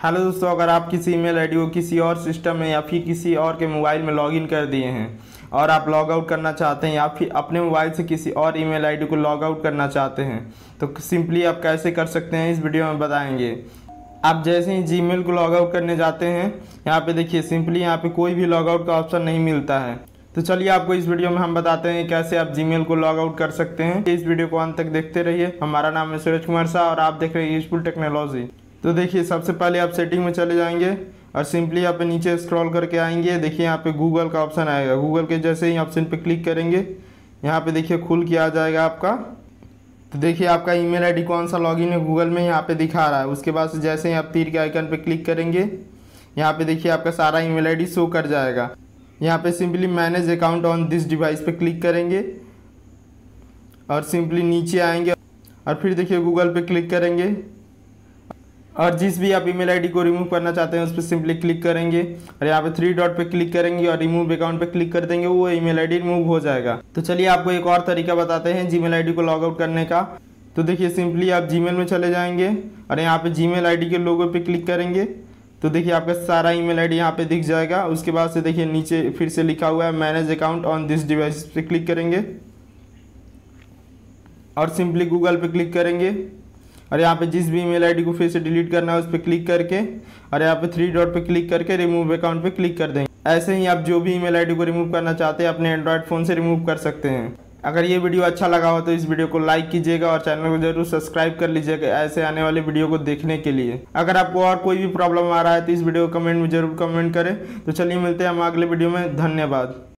Hello दोस्तों, अगर आप किसी ईमेल आईडी को किसी और सिस्टम में या फिर किसी और के मोबाइल में लॉगिन कर दिए हैं और आप लॉग आउट करना चाहते हैं या फिर अपने मोबाइल से किसी और ईमेल आईडी को लॉग आउट करना चाहते हैं तो सिंपली आप कैसे कर सकते हैं इस वीडियो में बताएँगे। आप जैसे ही जी को लॉग आउट करने जाते हैं, यहाँ पे देखिए, सिंपली यहाँ पे कोई भी लॉग आउट का ऑप्शन नहीं मिलता है। तो चलिए आपको इस वीडियो में हम बताते हैं कैसे आप जी को लॉग आउट कर सकते हैं। इस वीडियो को अंत तक देखते रहिए। हमारा नाम है सूरज कुमार शाह और आप देख रहे हैं यूजफुल टेक्नोलॉजी तो देखिए, सबसे पहले आप सेटिंग में चले जाएँगे और सिंपली यहाँ पे नीचे स्क्रॉल करके आएँगे। देखिए, यहाँ पे गूगल का ऑप्शन आएगा। गूगल के जैसे ही ऑप्शन पे क्लिक करेंगे, यहाँ पे देखिए, खुल के आ जाएगा आपका। तो देखिए, आपका ईमेल आईडी कौन सा लॉगिन है गूगल में यहाँ पे दिखा रहा है। उसके बाद जैसे ही आप तीर के आइकन पे क्लिक करेंगे, यहाँ पे देखिए, आपका सारा ईमेल आईडी शो कर जाएगा। यहाँ पे simply manage account on this device पे क्लिक करेंगे और सिंपली नीचे आएँगे और फिर देखिए गूगल पे क्लिक करेंगे। और जिस भी आप ईमेल आईडी को रिमूव करना चाहते हैं, उस पर सिंपली क्लिक करेंगे। और यहाँ पे थ्री डॉट पे क्लिक करेंगे और रिमूव अकाउंट पे क्लिक कर देंगे, वो ईमेल आईडी रिमूव हो जाएगा। तो चलिए आपको एक और तरीका बताते हैं जीमेल आईडी को लॉग आउट करने का। तो देखिए सिंपली आप जीमेल में चले जाएँगे और यहाँ पे जीमेल आईडी के लोगो पे क्लिक करेंगे। तो देखिए, आपका सारा ईमेल आईडी यहाँ पे दिख जाएगा। उसके बाद से देखिए, नीचे फिर से लिखा हुआ है manage account on this device पे क्लिक करेंगे। और सिंपली गूगल पे क्लिक करेंगे। और यहाँ पे जिस भी ईमेल आईडी को फिर से डिलीट करना है, उस पर क्लिक करके और यहाँ पे थ्री डॉट पे क्लिक करके रिमूव अकाउंट पे क्लिक कर देंगे। ऐसे ही आप जो भी ईमेल आईडी को रिमूव करना चाहते हैं, अपने एंड्रॉयड फ़ोन से रिमूव कर सकते हैं। अगर ये वीडियो अच्छा लगा हो तो इस वीडियो को लाइक कीजिएगा और चैनल को ज़रूर सब्सक्राइब कर लीजिएगा ऐसे आने वाले वीडियो को देखने के लिए। अगर आपको और कोई भी प्रॉब्लम आ रहा है तो इस वीडियो को कमेंट में ज़रूर कमेंट करें। तो चलिए मिलते हैं हम अगले वीडियो में। धन्यवाद।